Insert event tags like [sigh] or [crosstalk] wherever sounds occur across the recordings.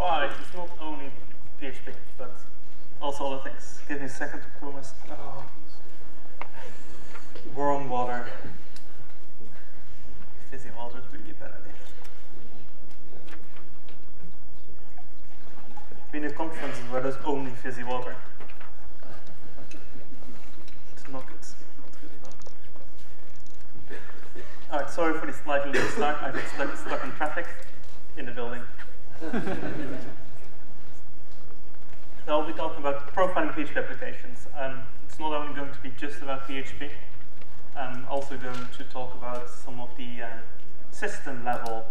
Right, it's not only PHP, but also other things. Give me a second to pour my... Oh. Warm water. Fizzy water is really a bad idea. Been at conferences where there's only fizzy water. It's not good. Alright, sorry for the slightly [laughs] late start. I got stuck, stuck in traffic in the building. So I'll be talking about profiling PHP applications. Um, it's not only going to be just about PHP. I'm also going to talk about some of the uh, system level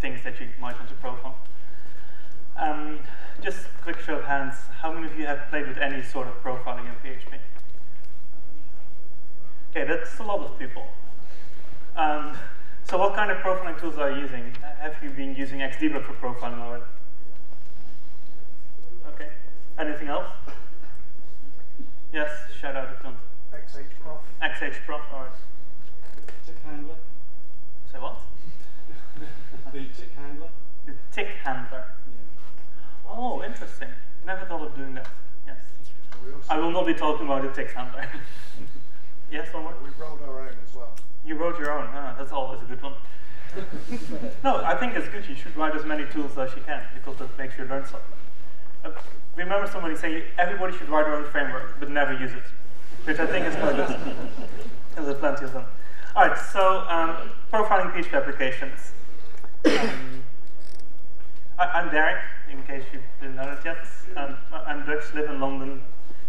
things that you might want to profile. Um, just a quick show of hands, how many of you have played with any sort of profiling in PHP? Okay, that's a lot of people. Um, so what kind of profiling tools are you using? Have you been using Xdebug for profiling already? Okay. Anything else? Yes, shout out if you want. XHProf. XHProf, alright. Tick handler. Say what? [laughs] the tick handler. The tick handler. Yeah. Oh, interesting. Never thought of doing that. Yes. I will not be talking about the tick handler. [laughs] yes, one more? we rolled our own as well. You wrote your own. Ah, that's always a good one. [laughs] no, I think it's good. You should write as many tools as you can because that makes you learn something. Uh, remember somebody saying everybody should write their own framework but never use it, which I think is quite good. [laughs] There's plenty of them. All right, so um, profiling PHP applications. Um, I, am Derick, in case you didn't know it yet. Um, I'm Dutch, live in London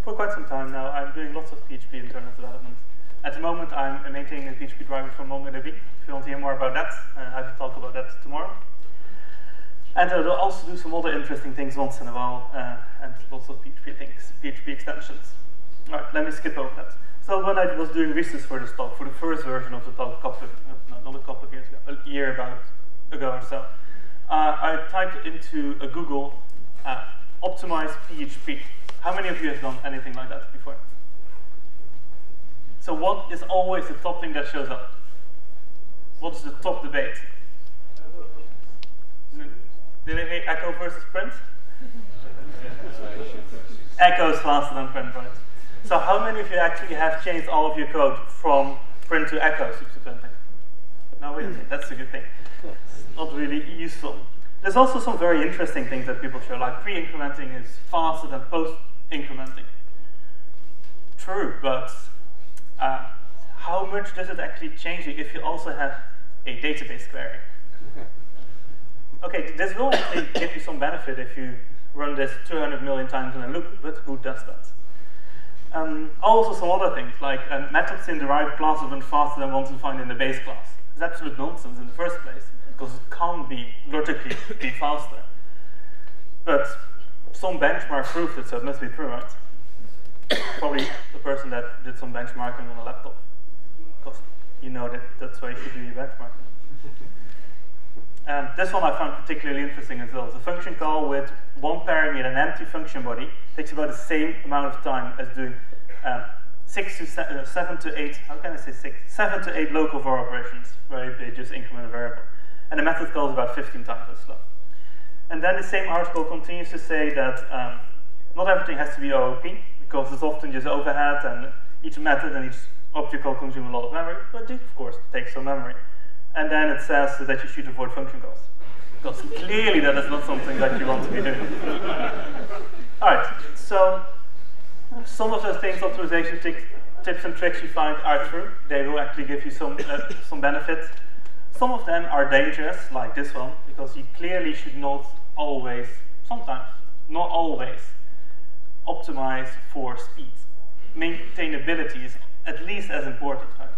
for quite some time now. I'm doing lots of PHP internal development. At the moment, I'm maintaining a PHP driver for MongoDB. If you want to hear more about that, uh, I will talk about that tomorrow. And I will also do some other interesting things once in a while, uh, and lots of PHP things, PHP extensions. All right, let me skip over that. So when I was doing research for this talk, for the first version of the talk, a couple of, no, not a couple of years ago, a year about ago or so, uh, I typed into a Google uh, optimize PHP. How many of you have done anything like that before? So what is always the top thing that shows up? What's the top debate? Did I hear echo versus print? [laughs] echo is faster than print, right? So how many of you actually have changed all of your code from print to echo subsequently? No, wait, hmm. that's a good thing. It's not really useful. There's also some very interesting things that people show, like pre-incrementing is faster than post-incrementing. True, but uh, how much does it actually change you if you also have a database query? [laughs] Okay, this will actually give you some benefit if you run this 200 million times in a loop, but who does that? Um, also some other things, like uh, methods in derived classes run faster than ones you find in the base class. It's absolute nonsense in the first place, because it can't be logically be faster. But some benchmark proved it, so it must be true, right? Probably the person that did some benchmarking on a laptop. Because you know that that's why you should do your benchmarking. [laughs] And this one I found particularly interesting as well. It's a function call with one parameter, an empty function body, takes about the same amount of time as doing um, six to se uh, seven to eight, how can I say six? Seven to eight local var operations, where they just increment a variable. And the method call is about 15 times as slow. And then the same article continues to say that um, not everything has to be OOP, because it's often just overhead and each method and each object call consume a lot of memory, but it of course takes some memory. And then it says that you should avoid function calls. Because clearly that is not something that you want to be doing. [laughs] Alright, so some of the things optimization tips and tricks you find are true. They will actually give you some, uh, some benefits. Some of them are dangerous, like this one, because you clearly should not always, sometimes, not always, optimize for speed. Maintainability is at least as important, right?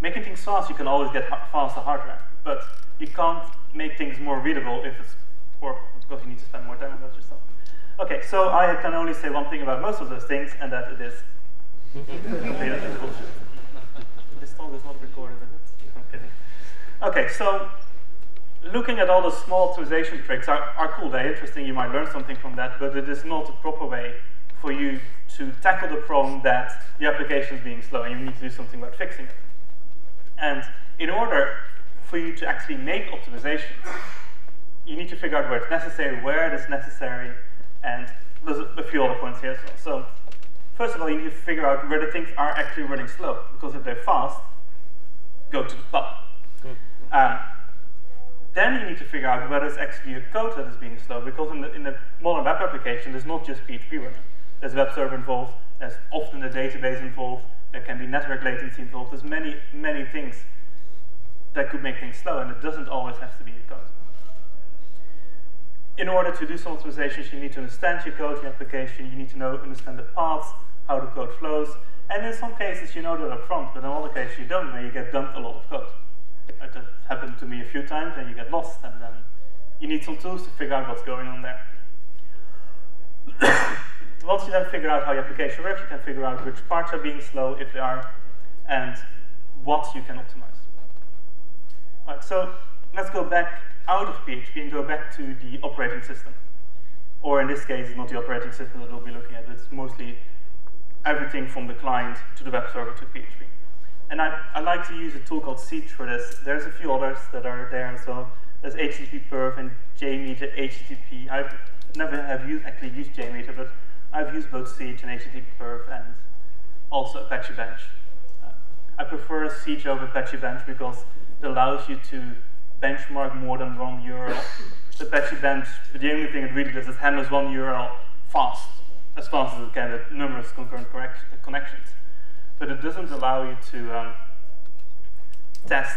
Making things fast, you can always get faster hardware, but you can't make things more readable if it's, or because you need to spend more time on that yourself. Okay, so I can only say one thing about most of those things, and that it is [laughs] this talk is not recorded, is it? I'm kidding. Okay, so looking at all the small optimization tricks are, are cool, they're interesting, you might learn something from that, but it is not a proper way for you to tackle the problem that the application is being slow and you need to do something about fixing it. And in order for you to actually make optimizations, you need to figure out where it's necessary, where it is necessary, and there's a, few other points here as well. So first of all, you need to figure out where the things are actually running slow, because if they're fast, go to the top. Mm. Um, then you need to figure out whether it's actually your code that is being slow, because in the, in the modern web application, there's not just PHP running. There's web server involved, there's often a database involved, there can be network latency involved, there's many, many things that could make things slow, and it doesn't always have to be your code. In order to do some optimizations, you need to understand your code, your application, you need to know, understand the paths, how the code flows, and in some cases you know that up front, but in other cases you don't, and you get dumped a lot of code. That happened to me a few times, and you get lost, and then you need some tools to figure out what's going on there. [coughs] Once you then figure out how your application works, you can figure out which parts are being slow, if they are, and what you can optimize. Right, so let's go back out of PHP and go back to the operating system. Or in this case, it's not the operating system that we'll be looking at, it's mostly everything from the client to the web server to PHP. And I, I like to use a tool called Siege for this. There's a few others that are there and so there's HTTP perf and JMeter, HTTP. I've never have used, actually used JMeter, but I've used both Siege and HTTP perf and also Apache Bench. Uh, I prefer Siege over Apache Bench because it allows you to benchmark more than one URL. Apache Bench, the only thing it really does is handles one URL fast, as fast as it can with numerous concurrent connections. But it doesn't allow you to um, test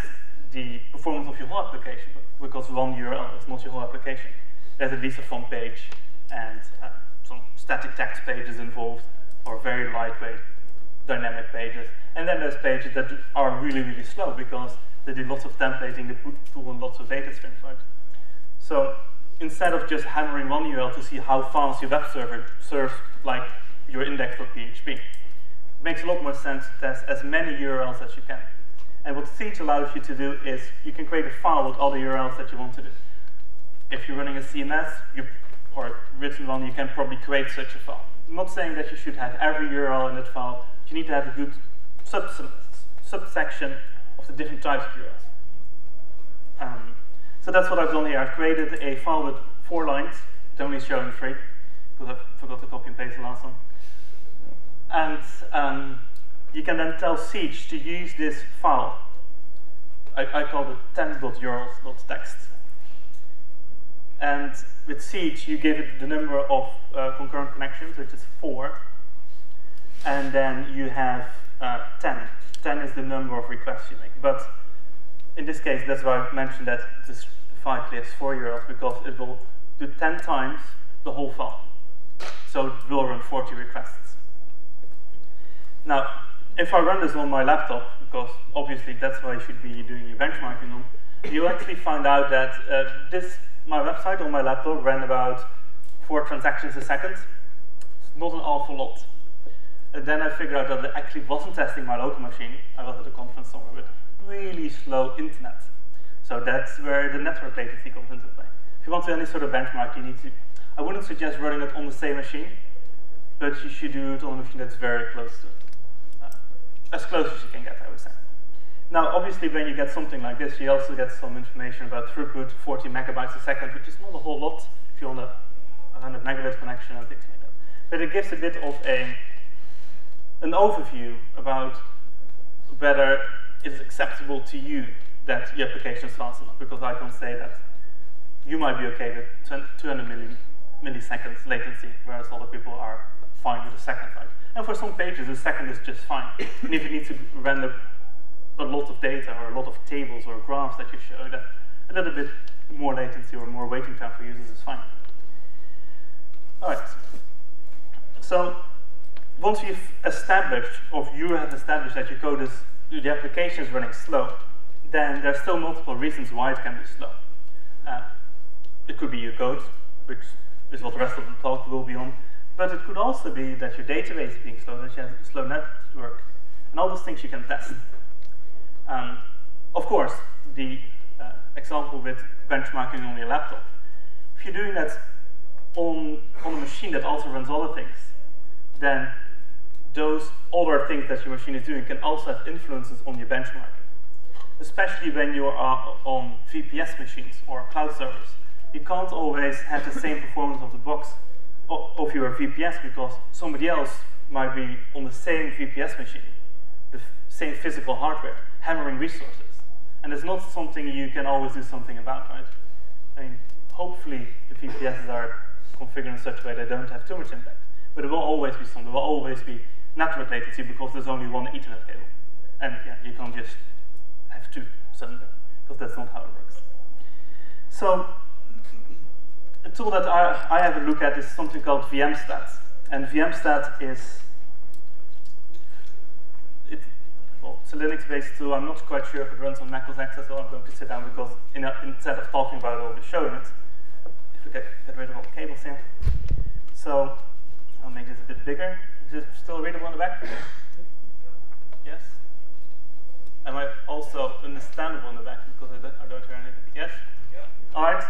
the performance of your whole application because one URL is not your whole application. There's at least a front page and uh, some static text pages involved, or very lightweight dynamic pages. And then there's pages that are really, really slow because they do lots of templating, they pull in lots of data streams, right? So instead of just hammering one URL to see how fast your web server serves like your index.php, makes a lot more sense to test as many URLs as you can. And what Siege allows you to do is you can create a file with all the URLs that you want to do. If you're running a CMS you, or written one, you can probably create such a file. I'm not saying that you should have every URL in that file, you need to have a good sub subsection of the different types of URLs. Um, so that's what I've done here. I've created a file with four lines. It's only showing three, because I forgot to copy and paste the last one. And um, you can then tell Siege to use this file. I, I call it 10.urls.txt. And with Siege, you give it the number of uh, concurrent connections, which is four. And then you have uh, 10. 10 is the number of requests you make. But in this case, that's why I mentioned that this file clears 4 URLs, because it will do 10 times the whole file. So it will run 40 requests. Now, if I run this on my laptop, because obviously that's why you should be doing your benchmarking on, you actually find out that uh, this my website on my laptop ran about four transactions a second. It's not an awful lot. And then I figured out that I actually wasn't testing my local machine. I was at a conference somewhere with really slow internet. So that's where the network latency comes into play. If you want to do any sort of benchmark, you need to, I wouldn't suggest running it on the same machine, but you should do it on a machine that's very close to it. As close as you can get, I would say. Now, obviously, when you get something like this, you also get some information about throughput, 40 megabytes a second, which is not a whole lot if you're on a 100 megabit connection and things like that. But it gives a bit of a an overview about whether it's acceptable to you that your application is fast enough, because I can say that you might be okay with 200 milli milliseconds latency, whereas other people are fine with a second, right? And for some pages, a second is just fine. and if you need to render a lot of data or a lot of tables or graphs that you show, that a little bit more latency or more waiting time for users is fine. All right. So once you've established, or you have established that your code is, the application is running slow, then there's still multiple reasons why it can be slow. Uh, it could be your code, which is what the rest of the talk will be on, but it could also be that your database is being slow, that you have a slow network, and all those things you can test. Um, of course, the uh, example with benchmarking on your laptop, if you're doing that on, on a machine that also runs other things, then those other things that your machine is doing can also have influences on your benchmarking. Especially when you are on VPS machines or cloud servers, you can't always have the same performance of the box of your VPS because somebody else might be on the same VPS machine, the same physical hardware, hammering resources. And it's not something you can always do something about, right? I mean, hopefully the VPSs are configured in such a way they don't have too much impact. But it will always be some, there will always be network latency because there's only one Ethernet cable. And yeah, you can't just have two suddenly, because that's not how it works. So a tool that I, I have a look at is something called VMstat. And VMstat is it, well, it's a Linux-based tool. I'm not quite sure if it runs on Mac OS X, so I'm going to sit down because in a, instead of talking about it, I'll be showing it. If we get, get rid of all the cables here. So I'll make this a bit bigger. Is it still readable on the back? Yes? Am I also understandable on the back because I don't, I don't hear anything? Yes? Yeah. All right.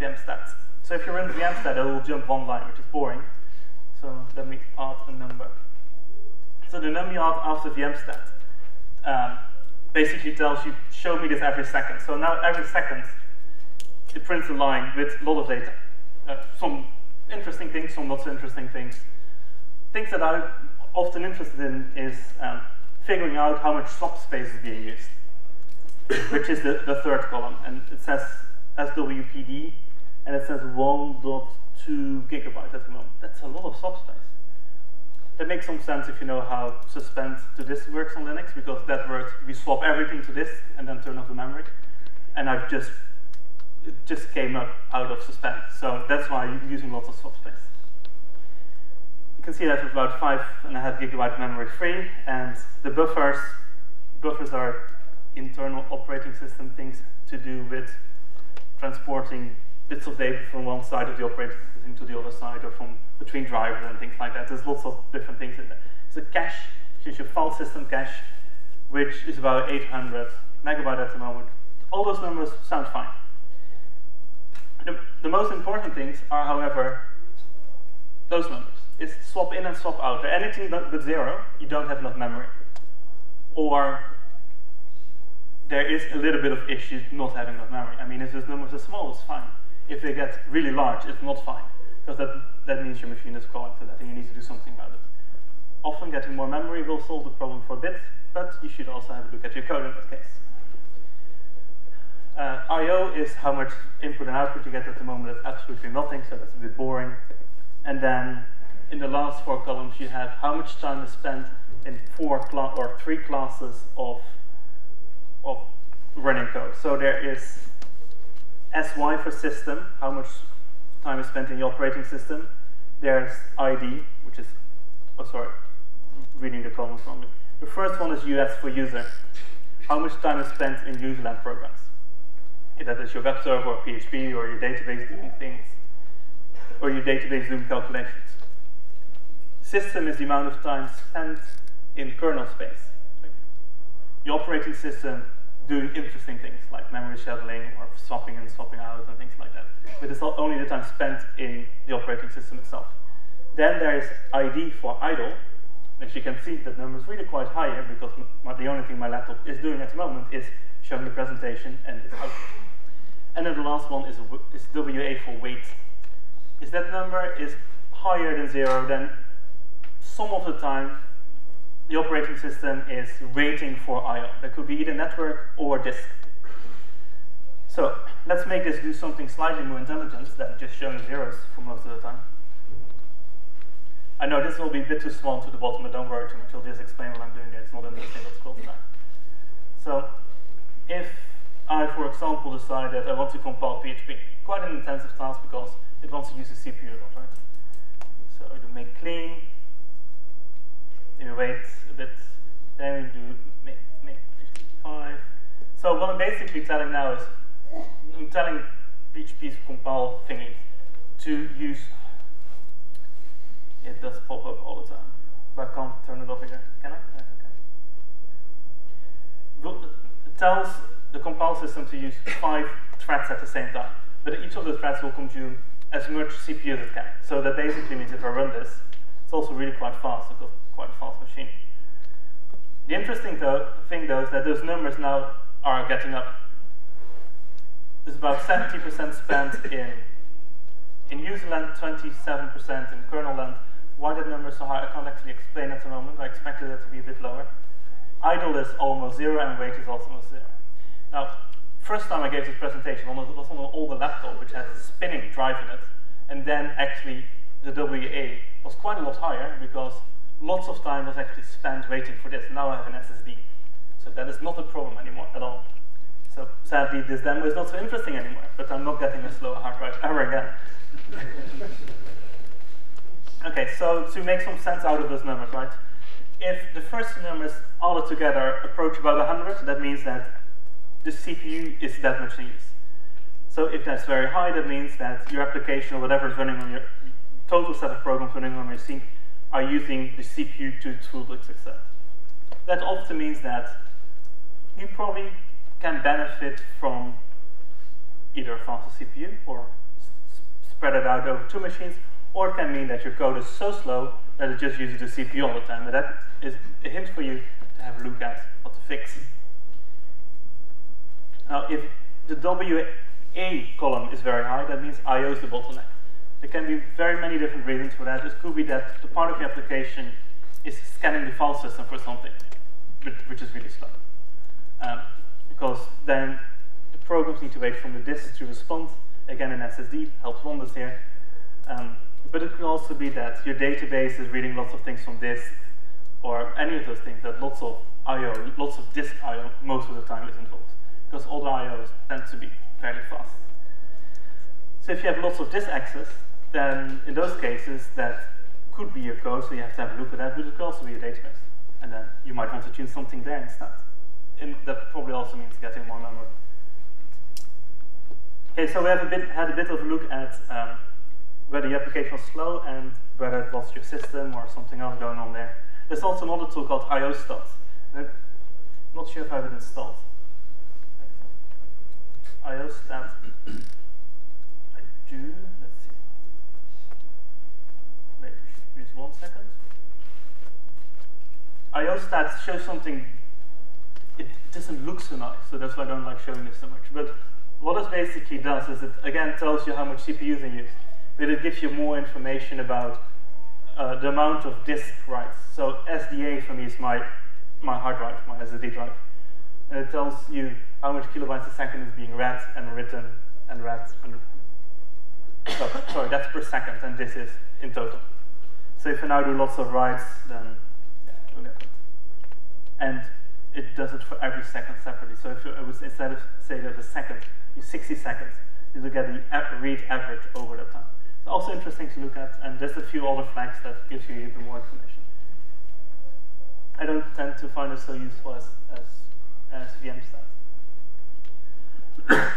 VMstat. So if you run VMstat, it will jump one line, which is boring. So let me add a number. So the number you add after VMstat um, basically tells you, show me this every second. So now every second, it prints a line with a lot of data. Uh, some interesting things, some not so interesting things. Things that I'm often interested in is um, figuring out how much swap space is being used, [coughs] which is the, the third column. And it says SWPD, and it says 1.2 gigabytes at the moment. That's a lot of swap space. That makes some sense if you know how suspend to disk works on Linux, because that works, we swap everything to disk and then turn off the memory. And I've just, it just came up out of suspend. So that's why I'm using lots of swap space. You can see that with about five and a half gigabyte memory free, and the buffers, buffers are internal operating system things to do with transporting bits of data from one side of the operating system to the other side or from between drivers and things like that. There's lots of different things in there. It's a cache, which is your file system cache, which is about 800 megabyte at the moment. All those numbers sound fine. The, the most important things are, however, those numbers. It's swap in and swap out. Anything but, but zero, you don't have enough memory. Or there is a little bit of issue not having enough memory. I mean, if those numbers are small, it's fine. If they get really large, it's not fine, because that, that means your machine is calling to that, and you need to do something about it. Often getting more memory will solve the problem for a bit, but you should also have a look at your code in that case. Uh, I.O. is how much input and output you get at the moment. It's absolutely nothing, so that's a bit boring. And then in the last four columns, you have how much time is spent in four or three classes of, of running code. So there is SY for system, how much time is spent in the operating system. There's ID, which is, oh sorry, reading the columns wrongly. The first one is US for user. How much time is spent in userland programs? If that is your web server or PHP or your database doing things, or your database doing calculations. System is the amount of time spent in kernel space. The operating system doing interesting things like memory shuttling or swapping and swapping out and things like that. But it's only the time spent in the operating system itself. Then there is ID for idle. As you can see, that number is really quite high here because my, the only thing my laptop is doing at the moment is showing the presentation and its output. And then the last one is, is WA for wait. Is that number is higher than zero, then some of the time the operating system is waiting for I.O. That could be either network or disk. So let's make this do something slightly more intelligent than just showing zeros for most of the time. I know this will be a bit too small to the bottom, but don't worry too much. I'll just explain what I'm doing. It's not in the single scroll. So if I, for example, decide that I want to compile PHP, quite an intensive task because it wants to use the CPU a lot, right? So I do make clean, maybe wait a bit, then we do make, make 5. So what I'm basically telling now is, I'm telling PHP's compile thingy to use, it does pop up all the time, but I can't turn it off again, can I? okay. It tells the compile system to use five threads at the same time, but each of the threads will consume as much CPU as it can. So that basically means if I run this, it's also really quite fast because quite a fast machine. The interesting though, thing though is that those numbers now are getting up. is about 70% spent in in user land, 27% in kernel. Why that number is so high, I can't actually explain at the moment. I expected it to be a bit lower. Idle is almost zero, and wait is also almost zero. Now, first time I gave this presentation, it was on an older laptop, which has a spinning drive in it, and then actually the WA was quite a lot higher because lots of time was actually spent waiting for this. Now I have an SSD. So that is not a problem anymore at all. So sadly, this demo is not so interesting anymore, but I'm not getting a slow hard drive ever again. [laughs] okay, so to make some sense out of those numbers, right? If the first numbers all together approach about 100, that means that the CPU is that much in use. So if that's very high, that means that your application or whatever is running on your total set of programs running on your are using the CPU to its full extent. That often means that you probably can benefit from either faster CPU or spread it out over two machines, or it can mean that your code is so slow that it just uses the CPU all the time. And that is a hint for you to have a look at what to fix. Now, if the WA column is very high, that means I/O is the bottleneck. There can be very many different reasons for that. It could be that the part of your application is scanning the file system for something, which is really slow. Um, because then the programs need to wait from the disk to respond. Again, an SSD helps wonders here. Um, but it could also be that your database is reading lots of things from disk, or any of those things that lots of I.O., lots of disk I.O. most of the time is involved, because all the I.O.s tend to be fairly fast. So if you have lots of disk access, then in those cases that could be your code, so you have to have a look at that, but it could also be a database. And then you might want to tune something there instead and that probably also means getting more memory. Okay, so we have a bit, had a bit of a look at um, whether the application was slow and whether it was your system or something else going on there. There's also another tool called IOStat. I'm not sure if I have it installed. IOStat. I do. Let's see. Maybe just one second. IOStat shows something it doesn't look so nice, so that's why I don't like showing this so much. But what it basically does is it, again, tells you how much CPU they use, but it gives you more information about uh, the amount of disk writes. So SDA for me is my, my hard drive, my SSD drive. And it tells you how much kilobytes a second is being read and written and read. And oh, [coughs] sorry, that's per second, and this is in total. So if you now do lots of writes, then we'll get it. And it does it for every second separately. So if you, it was instead of say there's a second, you 60 seconds, you look at the read average over the time. It's also interesting to look at, and there's a few other flags that gives you even more information. I don't tend to find it so useful as, as, as VMstat.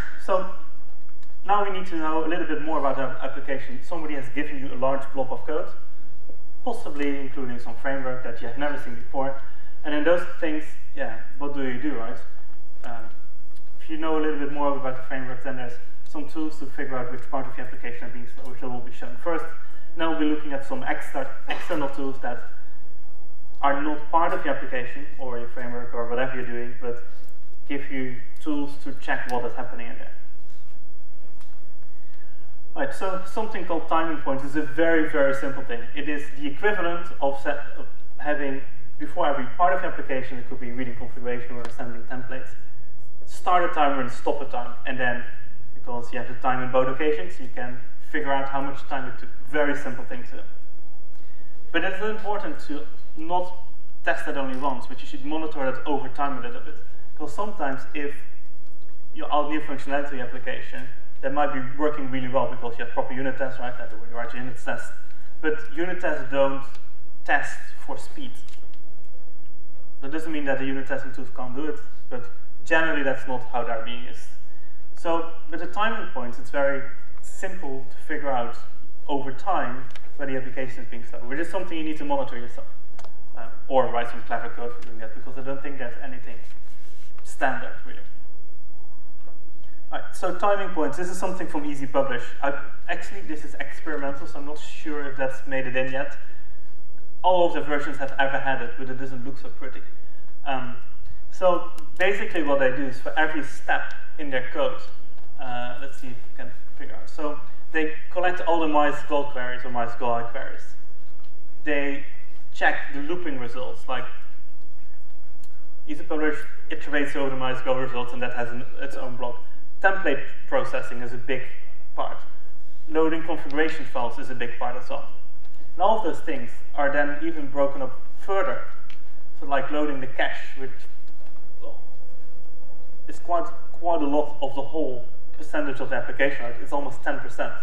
[coughs] so now we need to know a little bit more about our application. Somebody has given you a large blob of code, possibly including some framework that you have never seen before. And in those things, yeah, what do you do, right? Um, if you know a little bit more about the framework, then there's some tools to figure out which part of the application are being which will be shown first. Now we'll be looking at some extra, external tools that are not part of your application or your framework or whatever you're doing, but give you tools to check what is happening in there. Right, so something called timing points is a very, very simple thing. It is the equivalent of, set, of having before every part of the application, it could be reading configuration or assembling templates, start a timer and stop a time. And then, because you have the time in both occasions, you can figure out how much time it took. Very simple thing to do. But it's important to not test it only once, but you should monitor it over time a little bit. Because sometimes if you add new functionality to the application, that might be working really well because you have proper unit tests, right? That you write your unit tests. But unit tests don't test for speed. That doesn't mean that the unit testing tools can't do it, but generally that's not how they're being used. So with the timing points, it's very simple to figure out over time where the application is being slow, which is something you need to monitor yourself. Uh, or write some clever code for doing that, because I don't think there's anything standard, really. Right, so timing points, this is something from eZ Publish. I, actually, this is experimental, so I'm not sure if that's made it in yet all of the versions have ever had it, but it doesn't look so pretty. Um, so basically what they do is for every step in their code, Uh, let's see if we can figure out. So they collect all the MySQL queries or MySQL queries. They check the looping results, like eZ Publish iterates over the MySQL results and that has an, its own block. Template processing is a big part. Loading configuration files is a big part as well. And all of those things are then even broken up further. So like loading the cache, which is quite, quite a lot of the whole percentage of the application. Right? It's almost 10%,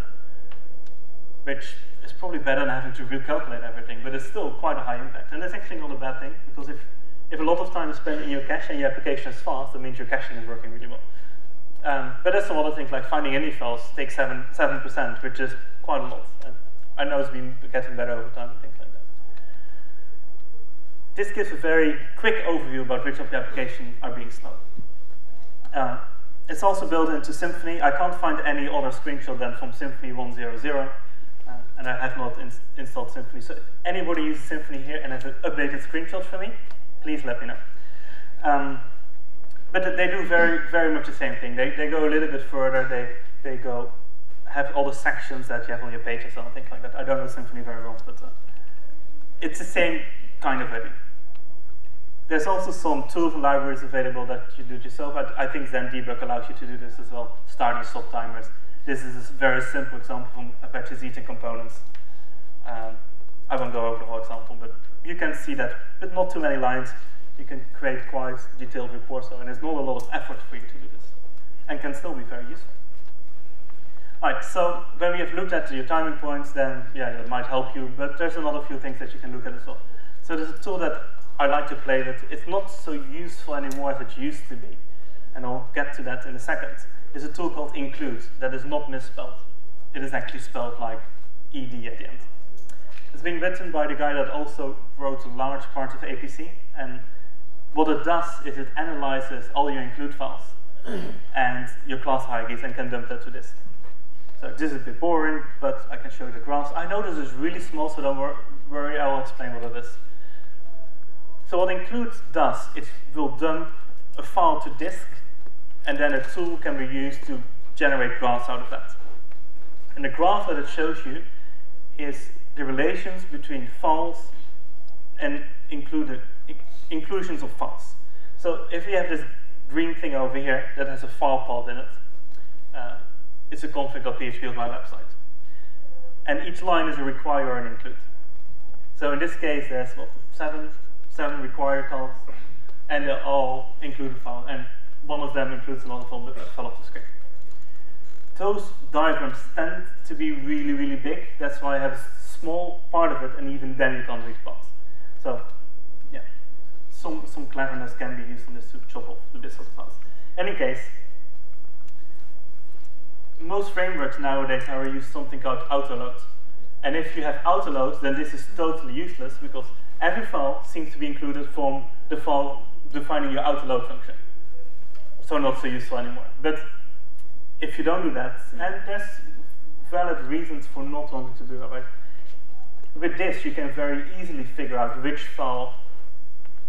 which is probably better than having to recalculate everything, but it's still quite a high impact. And that's actually not a bad thing, because if, if a lot of time is spent in your cache and your application is fast, that means your caching is working really well. Um, but there's some other things like finding any files takes 7, 7%, which is quite a lot. And I know it's been getting better over time things like that. This gives a very quick overview about which of the applications are being slowed. Uh, it's also built into Symfony. I can't find any other screenshot than from Symfony 1.0.0, uh, and I have not in installed Symfony. So if anybody uses Symfony here and has an updated screenshot for me, please let me know. Um, but they do very, very much the same thing. They, they go a little bit further. They, they go have all the sections that you have on your pages and things like that. I don't know Symfony very well, but uh, it's the same kind of idea. There's also some tools and libraries available that you do it yourself. I, I think ZenDebug allows you to do this as well, starting stop timers. This is a very simple example from Apache Zeta components. Um, I won't go over the whole example, but you can see that with not too many lines, you can create quite detailed reports, and it's not a lot of effort for you to do this, and can still be very useful. Right, so when we have looked at your timing points, then yeah, it might help you, but there's another few things that you can look at as well. So there's a tool that I like to play with. It's not so useful anymore as it used to be, and I'll get to that in a second. There's a tool called inclued that is not misspelled. It is actually spelled like ed at the end. It's been written by the guy that also wrote a large part of APC, and what it does is it analyzes all your include files [clears throat] and your class hierarchies and can dump that to disk. So this is a bit boring, but I can show you the graphs. I know this is really small, so don't worry, I will explain what it is. So what inclued does, it will dump a file to disk, and then a tool can be used to generate graphs out of that. And the graph that it shows you is the relations between files and included inclusions of files. So if you have this green thing over here that has a file path in it, uh, it's a config.php of my website. And each line is a require or an include. So in this case, there's what, seven, seven require calls, and they're all included file, and one of them includes another file that fell off the screen. Those diagrams tend to be really, really big. That's why I have a small part of it, and even then you can't read paths. So some, some cleverness can be used in to chop off the of files. Any case, most frameworks nowadays now use something called autoload. And if you have autoload, then this is totally useless because every file seems to be included from the file defining your autoload function. So not so useful anymore. But if you don't do that, and there's valid reasons for not wanting to do that, right? With this, you can very easily figure out which file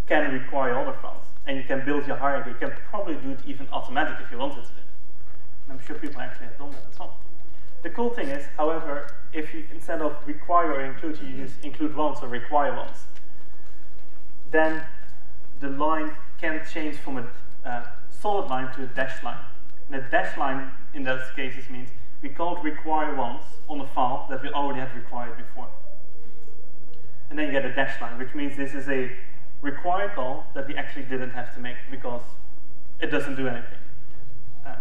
can require other files. And you can build your hierarchy. You can probably do it even automatic if you wanted to. And I'm sure people actually have done that as well. The cool thing is, however, if you instead of require or include, you use include once or require once, then the line can change from a uh, solid line to a dashed line. And a dashed line, in those cases, means we called require once on a file that we already had required before. And then you get a dashed line, which means this is a required call that we actually didn't have to make because it doesn't do anything. Uh,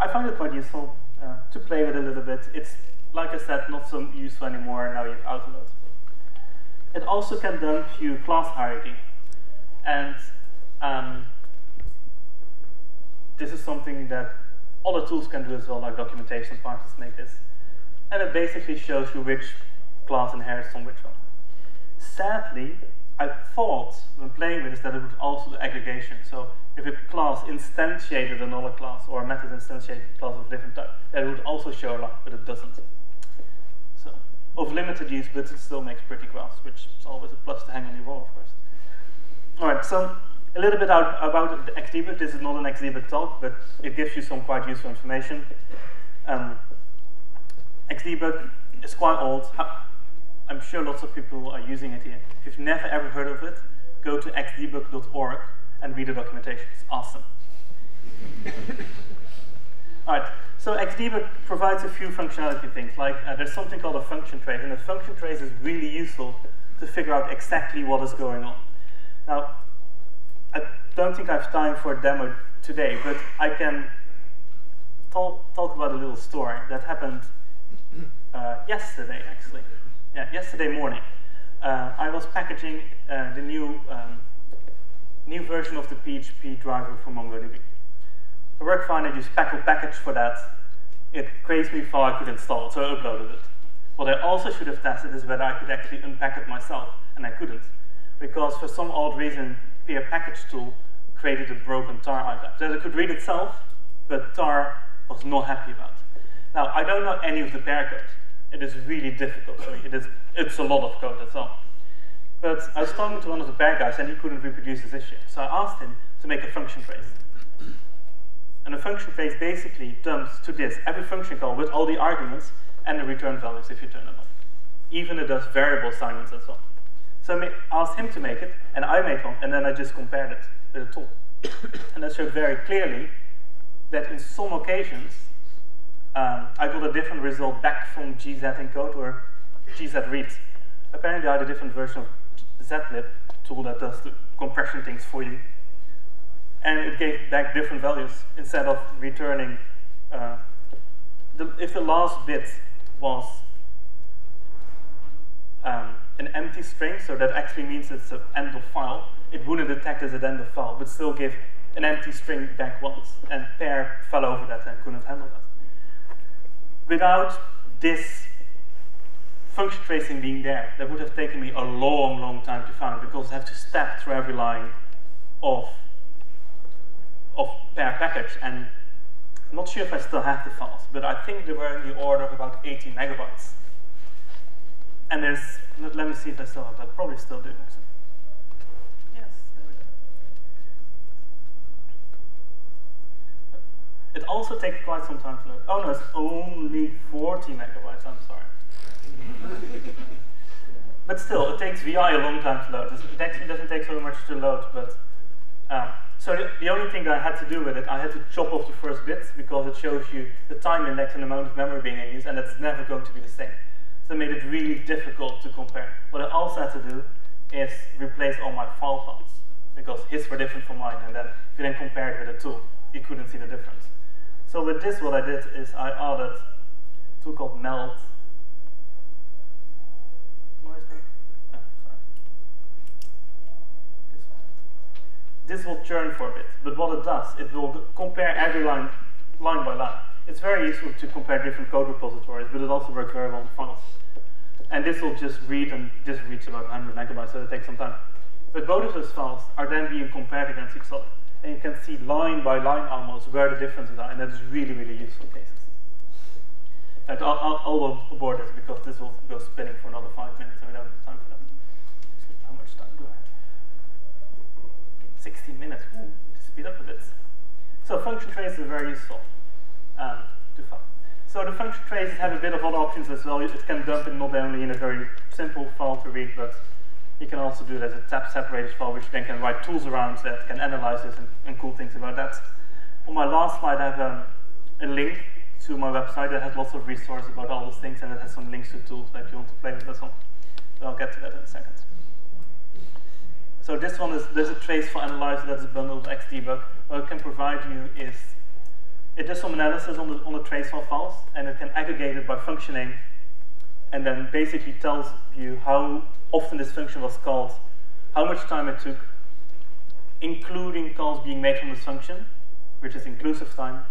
I find it quite useful uh, to play with a little bit. It's, like I said, not so useful anymore, now you have autoload. It also can dump you class hierarchy. And um, this is something that other tools can do as well, like documentation parses make this. And it basically shows you which class inherits from which one. Sadly, I thought when playing with this that it would also do aggregation. So if a class instantiated another class or a method instantiated a class of different type, that it would also show up, but it doesn't. So of limited use, but it still makes pretty graphs, which is always a plus to hang on your wall, of course. All right, so A little bit out, about Xdebug. This is not an Xdebug talk, but it gives you some quite useful information. Um, Xdebug is quite old. I'm sure lots of people are using it here. If you've never ever heard of it, go to xdebug.org and read the documentation. It's awesome. [laughs] All right, so Xdebug provides a few functionality things, like uh, there's something called a function trace, and a function trace is really useful to figure out exactly what is going on. Now, I don't think I have time for a demo today, but I can talk, talk about a little story that happened uh, yesterday, actually. Yeah, yesterday morning. Uh, I was packaging uh, the new, um, new version of the PHP driver for MongoDB. I worked fine, I used PECL package for that. It creates me file I could install, it, so I uploaded it. What I also should have tested is whether I could actually unpack it myself, and I couldn't. Because for some odd reason, PEAR package tool created a broken tar item that it could read itself, but tar was not happy about. Now, I don't know any of the PEAR code. It is really difficult me. It is, it's a lot of code, all. But I was talking to one of the bad guys, and he couldn't reproduce this issue. So I asked him to make a function trace. And a function trace basically dumps to this every function call with all the arguments and the return values if you turn them on. Even it does variable assignments as well. So I asked him to make it, and I made one, and then I just compared it with a tool. [coughs] and that showed very clearly that in some occasions, um, I got a different result back from gz encode or gz read. Apparently I had a different version of zlib tool that does the compression things for you. And it gave back different values instead of returning. Uh, the, if the last bit was um, an empty string, so that actually means it's an end of file, it wouldn't detect as an end of file, but still give an empty string back once. And PEAR fell over that and couldn't handle that. Without this function tracing being there, that would have taken me a long, long time to find because I have to step through every line of, of PEAR package. And I'm not sure if I still have the files, but I think they were in the order of about 80 megabytes. And there's, let me see if I still have that, probably still do. Yes, there we go. It also takes quite some time to load. Oh no, it's only 40 megabytes, I'm sorry. [laughs] but still, it takes VI a long time to load. It actually doesn't take so much to load, but um, so the, the, only thing I had to do with it, I had to chop off the first bits because it shows you the time index and amount of memory being in use, and that's never going to be the same. So it made it really difficult to compare. What I also had to do is replace all my file paths because his were different from mine, and then if you then compared it with a tool, you couldn't see the difference. So with this, what I did is I added tool called meld. Ah, oh, this will churn for a bit, but what it does, it will compare every line, line by line. It's very useful to compare different code repositories, but it also works very well in files. And this will just read, and this reads about 100 megabytes, so it takes some time. But both of those files are then being compared against each other. And you can see line by line almost where the differences are, and that's really, really useful cases. And I'll, I'll, I'll abort this because this will go spinning for another five minutes, and we don't have time for that. How much time do I have? 16 minutes. Ooh, speed up a bit. So function traces are very useful um, to find. So the function traces have a bit of other options as well. It can dump it not only in a very simple file to read, but you can also do it as a tab separated file, which then can write tools around that can analyze this and, and cool things about that. On my last slide, I have um, a link to my website that has lots of resources about all those things, and it has some links to tools that you want to play with as well. But I'll get to that in a second. So this one is, there's a trace for analyzer that's bundled with Xdebug. What it can provide you is it does some analysis on the, on the trace file files, and it can aggregate it by function name, and then basically tells you how often this function was called, how much time it took, including calls being made from this function, which is inclusive time,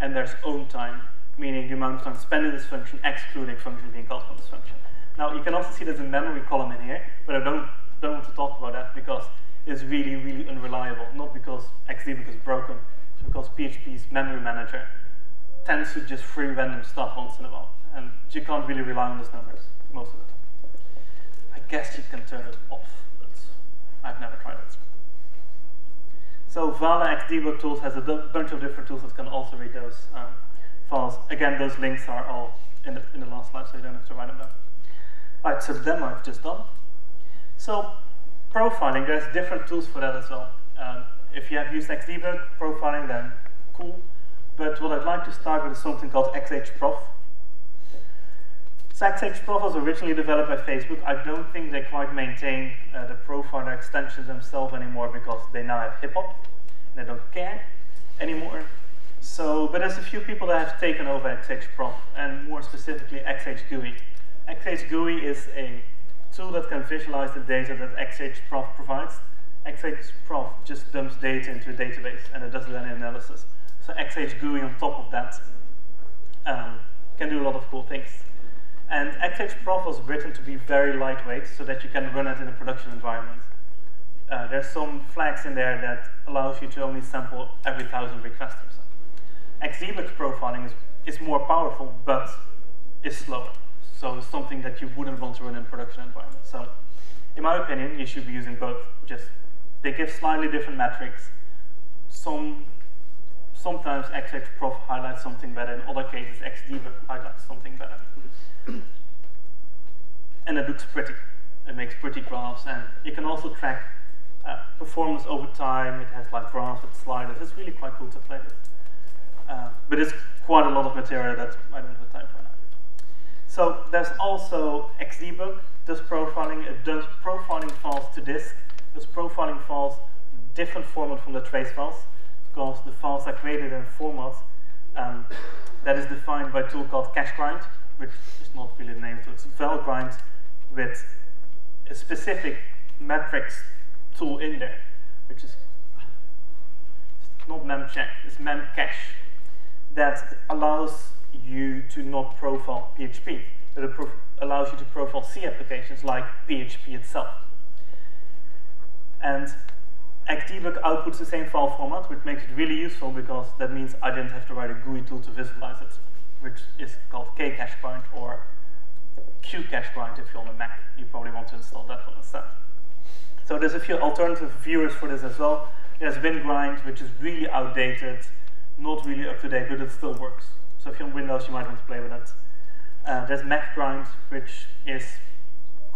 and there's own time, meaning the amount of time spent in this function, excluding function being called from this function. Now, you can also see there's a memory column in here, but I don't, don't want to talk about that because it's really, really unreliable, not because Xdebug is broken, it's because PHP's memory manager tends to just free random stuff once in a while. And you can't really rely on those numbers, most of it. I guess you can turn it off, but I've never tried it. So Vala Xdebug tools has a bunch of different tools that can also read those um, files. Again, those links are all in the, in the last slide, so you don't have to write them down. All right, so the demo I've just done. So profiling, there's different tools for that as well. Um, if you have used Xdebug profiling, then cool. But what I'd like to start with is something called XHProf. So XHProf was originally developed by Facebook. I don't think they quite maintain uh, the profiler extensions themselves anymore because they now have HipHop. They don't care anymore. So, but there's a few people that have taken over XHProf, and more specifically XHGUI. XHGUI is a tool that can visualize the data that XHProf provides. XHProf just dumps data into a database and it doesn't do any analysis. So XHGUI on top of that um, can do a lot of cool things. And XHProf was written to be very lightweight so that you can run it in a production environment. Uh, there's some flags in there that allows you to only sample every thousand requests or so. Xdebug profiling is, is more powerful, but is slower. So it's something that you wouldn't want to run in production environment. So in my opinion, you should be using both. Just they give slightly different metrics. Some sometimes XHProf highlights something better. In other cases, Xdebug highlights something better. [clears throat] and it looks pretty. It makes pretty graphs, and you can also track uh, performance over time. It has like graphs with sliders. It's really quite cool to play with. Uh, but it's quite a lot of material that I don't have time for now. So there's also Xdebug, does profiling, it does profiling files to disk, does profiling files different format from the trace files, because the files are created in a format um, that is defined by a tool called cachegrind, which is not really the name, so it's valgrind with a specific metrics tool in there, which is not memcheck, it's memcache that allows you to not profile PHP, but it allows you to profile C applications like PHP itself. And Xdebug outputs the same file format, which makes it really useful because that means I didn't have to write a GUI tool to visualize it, which is called kcachegrind or qcachegrind if you're on a Mac. You probably want to install that one instead. So there's a few alternative viewers for this as well. There's WinGrind, which is really outdated, not really up to date, but it still works. So if you're on Windows, you might want to play with it. Uh, there's MacGrind, which is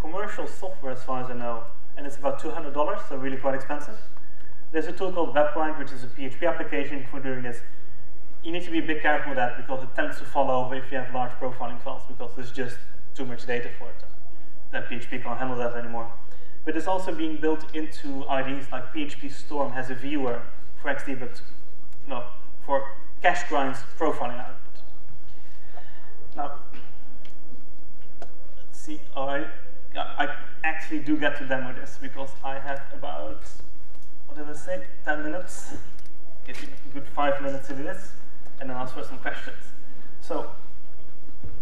commercial software as far as I know, and it's about $200, so really quite expensive. There's a tool called WebGrind, which is a PHP application for doing this. You need to be a bit careful with that because it tends to fall over if you have large profiling files because there's just too much data for it. Then PHP can't handle that anymore. But it's also being built into IDEs like PHP Storm has a viewer for Xdebug, no, for cache cachegrinds profiling output. Now, let's see, I, I actually do get to demo this because I have about, what did I say, 10 minutes? Give a good five minutes to do this, and then ask for some questions. So,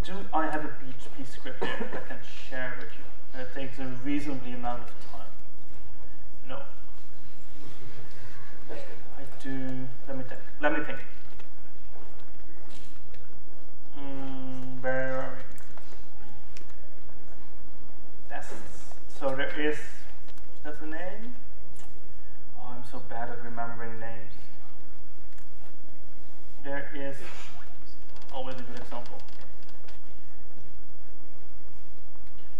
do I have a PHP script that I can share with you? It takes a reasonably amount of time. No. I do, let me think. Let me think. Mm, where are we? Tests. So there is, that's the name? Oh, I'm so bad at remembering names. There is always a good example.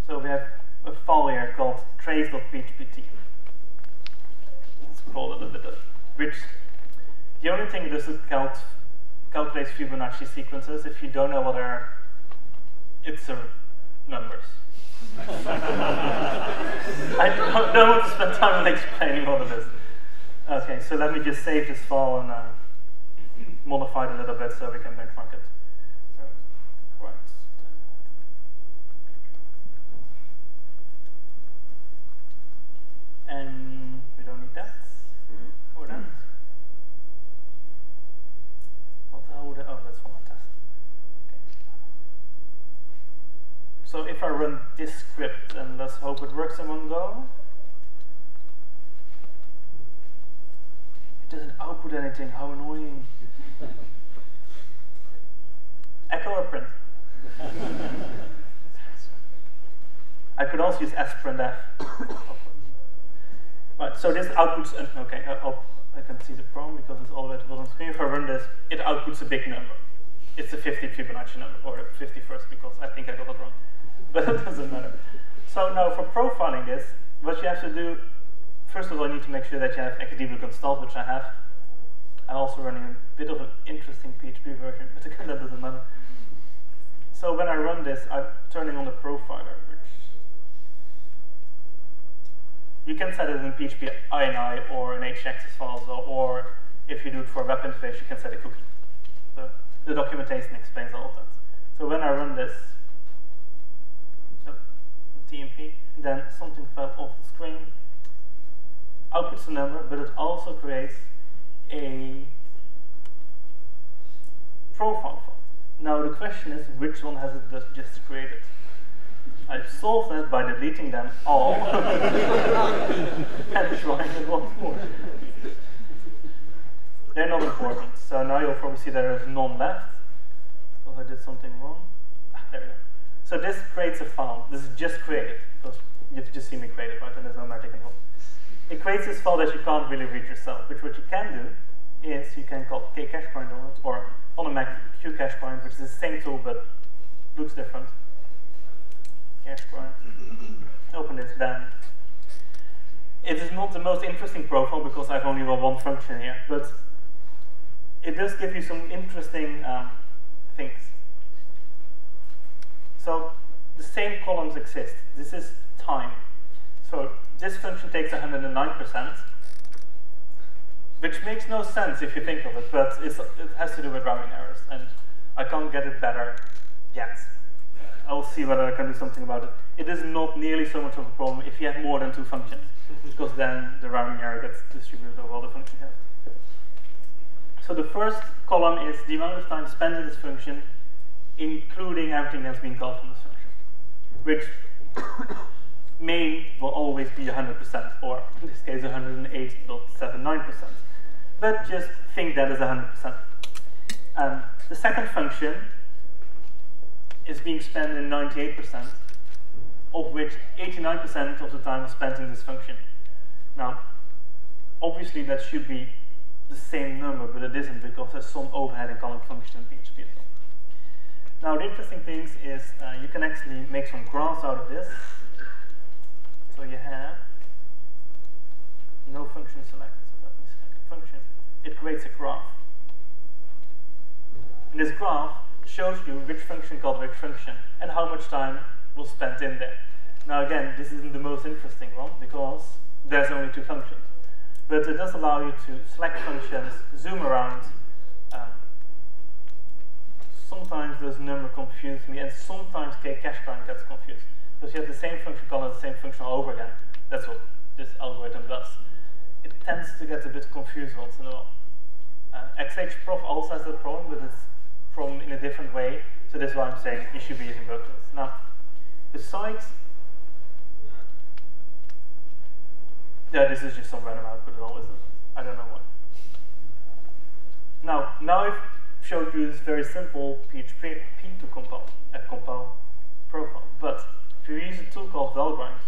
So we have a file here called trace.phpt. Let's scroll a little bit. Which the only thing it does is calc calculates Fibonacci sequences. If you don't know what are, it's numbers. [laughs] I don't, don't, want to spend time explaining all of this. Okay, so let me just save this file and uh, modify it a little bit so we can benchmark it. right. And we don't need that or that. What the hell would I, oh, that's for my test. Okay. So if I run this script, and let's hope it works in one go. It doesn't output anything, how annoying. Echo or print? I could also use sprintf. right, so this outputs, an, okay, uh, oh, I can see the problem because it's all the bottom screen. If I run this, it outputs a big number. It's a 50 Fibonacci number, or 51st because I think I got it wrong. [laughs] But it doesn't matter. So now for profiling this, what you have to do, first of all, you need to make sure that you have XDebug installed, which I have. I'm also running a bit of an interesting PHP version, but again, that doesn't matter. So when I run this, I'm turning on the profiler, which you can set it in PHP INI or an htaccess file, so, or if you do it for a web interface, you can set a cookie. So the documentation explains all of that. So when I run this, so TMP, then something fell off the screen, outputs a number, but it also creates a profile file. Now the question is, which one has it just created? I solved that by deleting them all [laughs] and trying it once more. They're not important, so now you'll probably see there is none left. So I did something wrong. Ah, there we go. So this creates a file. This is just created, because you've just seen me create it, right? And there's no magic involved. It creates this file that you can't really read yourself, which what you can do is you can call kcachegrind on it, or on a Mac, qcachegrind, which is the same tool but looks different cache grind. Open this then. It is not the most interesting profile because I've only got one function here, but it does give you some interesting um, things. So the same columns exist. This is time. So this function takes 109%, which makes no sense if you think of it, but it has to do with rounding errors, and I can't get it better yet. I'll see whether I can do something about it. It is not nearly so much of a problem if you have more than two functions, because then the rounding error gets distributed over all the functions you have. So the first column is the amount of time spent in this function, including everything that's been called from this function, which may will always be 100%, or in this case 108.79%. But just think that is 100%. Um, the second function is being spent in 98%, of which 89% of the time is spent in this function. Now, obviously that should be the same number, but it isn't because there's some overhead in calling function in PHP as well. Now, the interesting thing is uh, you can actually make some graphs out of this. So you have no function selected, so let me select a function. It creates a graph. In this graph, shows you which function called which function and how much time was spent in there. Now again, this isn't the most interesting one because there's only two functions. But it does allow you to select functions, zoom around. Um, sometimes those number confuse me and sometimes kcachegrind gets confused. Because you have the same function called the same function all over again. That's what this algorithm does. It tends to get a bit confused once in a while. Uh, XHProf also has that problem, but it's from in a different way. So that's why I'm saying you should be using both tools. Now, besides, yeah, this is just some random output. It always does. I don't know why. Now, now I've showed you this very simple PHP to compile, a compile profile. But if you use a tool called Valgrind,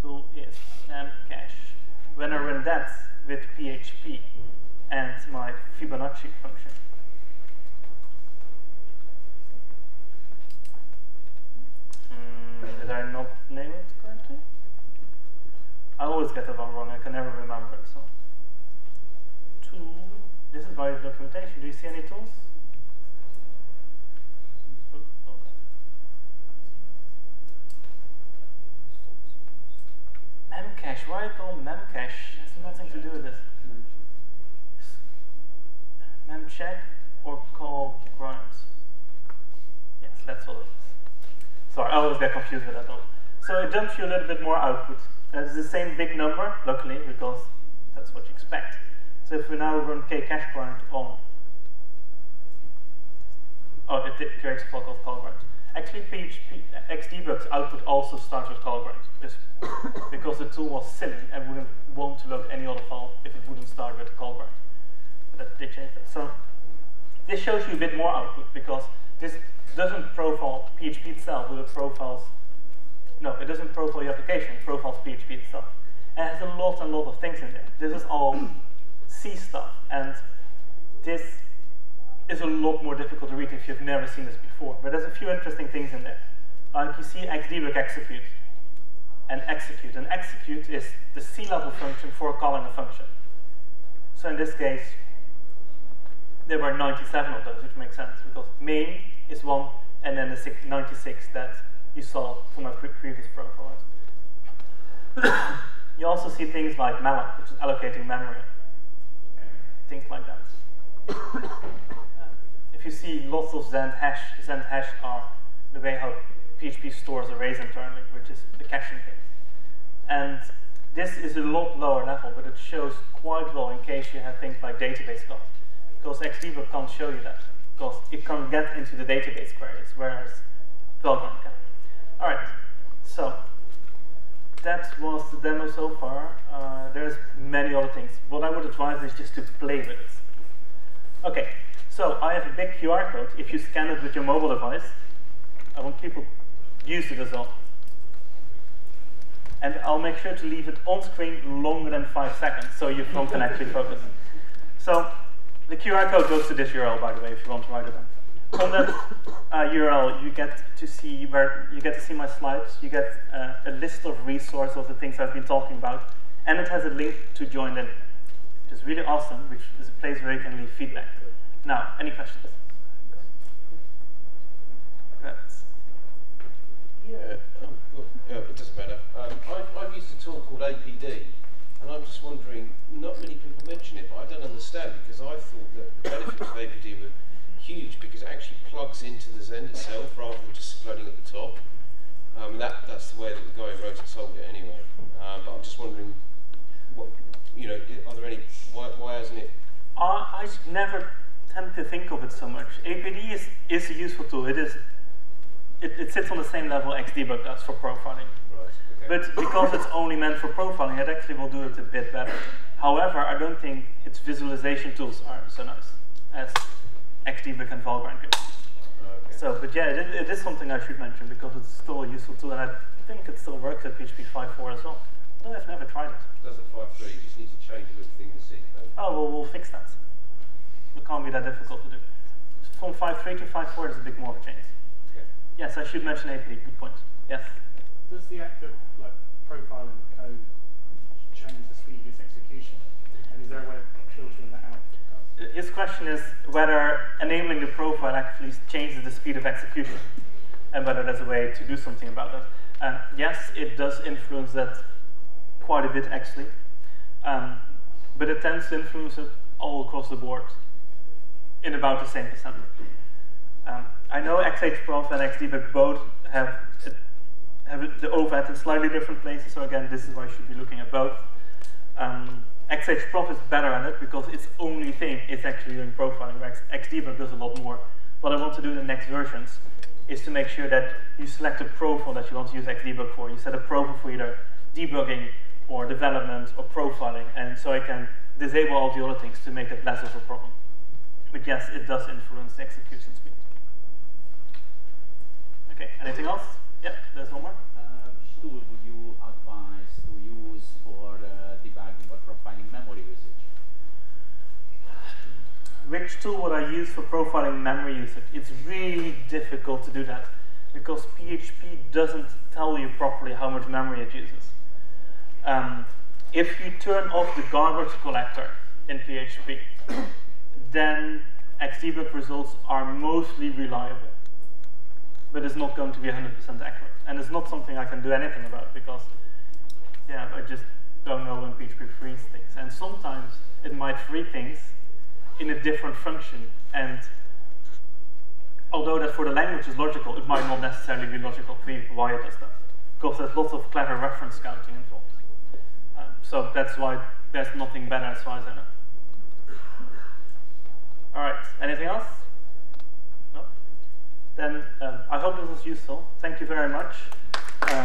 tool is memcache. When I run that with PHP and my Fibonacci function, hmm, Did I not name it correctly? I always get the one wrong, I can never remember it, so. Tool, this is my documentation. Do you see any tools? Memcache, why call memcache? It has nothing to do with this. Memcheck or call grinds. Yes, that's what it is. Sorry, I always get confused with that though. So it dumps you a little bit more output. it's the same big number, luckily, because that's what you expect. So if we now run kcache kcachegrind on, oh, it creates a file called callgrind. Actually, PHP Xdebug's output also starts with callgrind, just [coughs] because the tool was silly and wouldn't want to load any other file if it wouldn't start with callgrind. But that did change that. So this shows you a bit more output because this doesn't profile PHP itself, but it profiles, no, it doesn't profile your application, it profiles PHP itself. And it has a lot and lot of things in there. This is all [coughs] C stuff, and this is a lot more difficult to read if you've never seen this before. But there's a few interesting things in there. Like you see xdebug execute and execute. And execute is the C-level function for calling a function. So in this case, there were 97 of those, which makes sense because main is one, and then the 96 that you saw from my pre previous profile. [coughs] you also see things like malloc, which is allocating memory, things like that. If you see lots of Zend hash, Zend hash are the way how PHP stores arrays internally, which is the caching thing. And this is a lot lower level, but it shows quite well in case you have things like database calls. Because Xdebug can't show you that, because it can't get into the database queries, whereas Valgrind can. All right, so that was the demo so far. Uh, there's many other things. What I would advise is just to play with it. Okay, so I have a big QR code. If you scan it with your mobile device, I want people use it as well. And I'll make sure to leave it on screen longer than five seconds so your phone can actually focus. So the QR code goes to this URL, by the way, if you want to write it down. On that uh, URL, you get to see where you get to see my slides. You get uh, a list of resources of the things I've been talking about, and it has a link to joind.in, which is really awesome. Which is a place where you can leave feedback. Now, any questions? Yeah, um, well, yeah, it doesn't matter. Um, I've, I've used a tool called APD, and I'm just wondering, not many people mention it, but I don't understand because I thought that the benefits of APD were huge because it actually plugs into the Zend itself rather than just floating at the top. Um, that, that's the way that the guy who wrote it sold it anyway. Um, but I'm just wondering, what, you know, are there any, why, why hasn't it? Uh, I never tend to think of it so much. APD is, is a useful tool. It is it, it, sits on the same level as Xdebug does for profiling. Right, okay. But because it's only meant for profiling, it actually will do it a bit better. However, I don't think its visualization tools are so nice as Xdebug and Valgrind do. Okay. So, but yeah, it, it is something I should mention because it's still a useful tool, and I think it still works at PHP 5.4 as well. I've never tried it. Doesn't 5.3, you just need to change a little thing in code. Oh, well, we'll fix that. It can't be that difficult to do. From 5.3 to 5.4 is a bit more of a change. Okay. Yes, I should mention APD. Good point. Yes. Does the act of like profiling the code change the speed of its execution? And is there a way of filtering that out? His question is whether enabling the profile actually changes the speed of execution, and whether there's a way to do something about that. And yes, it does influence that quite a bit actually, um, but it tends to influence it all across the board in about the same percentage. Um, I know XHProf and XDebug both have have the overhead in slightly different places. So again, this is why you should be looking at both. Um, XHProf is better at it because its only thing is actually doing profiling. XDebug does a lot more. What I want to do in the next versions is to make sure that you select a profile that you want to use XDebug for. You set a profile for either debugging or development or profiling, and so I can disable all the other things to make it less of a problem. But yes, it does influence the execution speed. Okay, anything else? Yeah, there's one more. Uh, which tool would you advise to use for uh, debugging or profiling memory usage? Which tool would I use for profiling memory usage? It's really difficult to do that because PHP doesn't tell you properly how much memory it uses. Um, if you turn off the garbage collector in PHP, then Xdebug results are mostly reliable. But it's not going to be 100% accurate. And it's not something I can do anything about because, yeah, I just don't know when PHP frees things. And sometimes it might free things in a different function. And although that for the language is logical, it might not necessarily be logical why it does that. Because there's lots of clever reference counting involved. Um, so that's why there's nothing better as far as I know. Alright, anything else? No? Then um, I hope this was useful. Thank you very much. Um,